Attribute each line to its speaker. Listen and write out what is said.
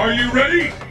Speaker 1: Are you ready?